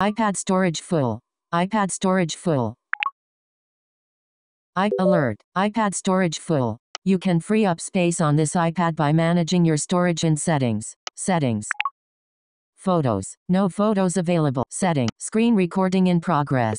iPad storage full. iPad storage full. I alert. iPad storage full. You can free up space on this iPad by managing your storage in settings. Settings. Photos. No photos available. Setting. Screen recording in progress.